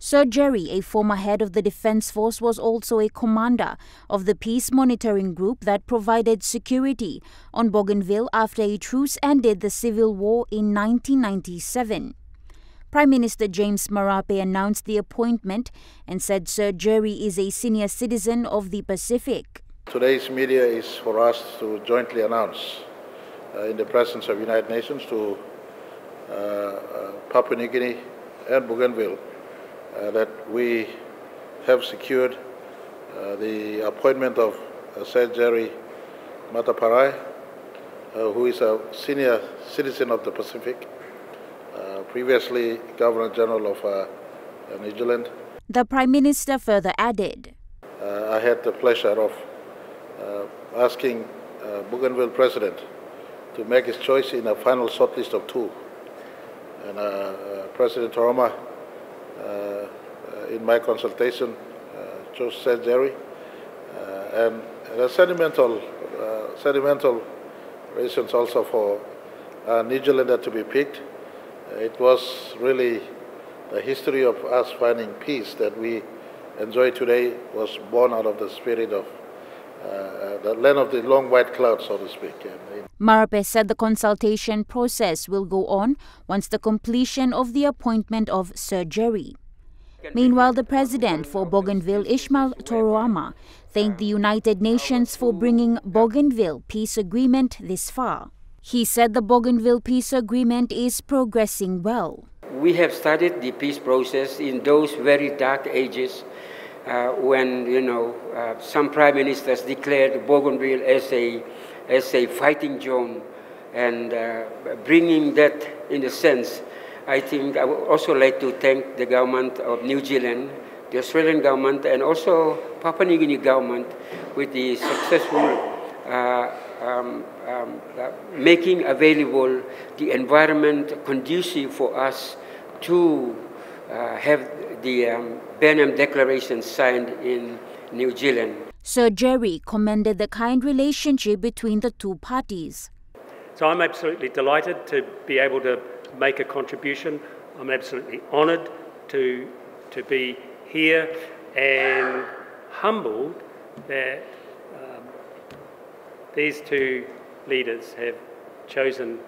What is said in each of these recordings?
Sir Jerry, a former head of the Defence Force, was also a commander of the peace monitoring group that provided security on Bougainville after a truce ended the civil war in 1997. Prime Minister James Marape announced the appointment and said Sir Jerry is a senior citizen of the Pacific. Today's media is for us to jointly announce uh, in the presence of United Nations to uh, uh, Papua New Guinea and Bougainville that we have secured uh, the appointment of uh, Sir Jerry Mateparae, uh, who is a senior citizen of the Pacific, uh, previously Governor General of uh, New Zealand. The Prime Minister further added, I had the pleasure of asking Bougainville President to make his choice in a final shortlist of two. And President Toroama uh, in my consultation, uh, chose Jerry, uh, and the sentimental, sentimental reasons also for a New Zealander to be picked. It was really the history of us finding peace that we enjoy today was born out of the spirit of uh, Uh, the land of the long white cloud, so to speak. Marape said the consultation process will go on once the completion of the appointment of Sir Jerry. Meanwhile, the president for Bougainville, Ismael Toroama, thanked the United Nations for bringing Bougainville peace agreement this far. He said the Bougainville peace agreement is progressing well. We have started the peace process in those very dark ages uh, when you know uh, some prime ministers declared Bougainville as a as a fighting zone, and uh, bringing that in a sense, I think I would also like to thank the government of New Zealand, the Australian government, and also Papua New Guinea government with the successful. Uh, um, um, uh, making available the environment conducive for us to uh, have the um, Burnham Declaration signed in New Zealand. Sir Jerry commended the kind relationship between the two parties. So I'm absolutely delighted to be able to make a contribution. I'm absolutely honoured to, to be here and humbled that um, these two leaders have chosen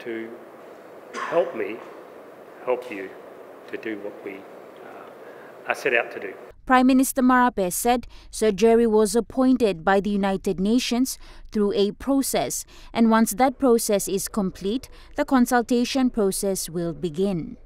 to help me help you to do what we are set out to do. Prime Minister Marape said Sir Jerry was appointed by the United Nations through a process, and once that process is complete, the consultation process will begin.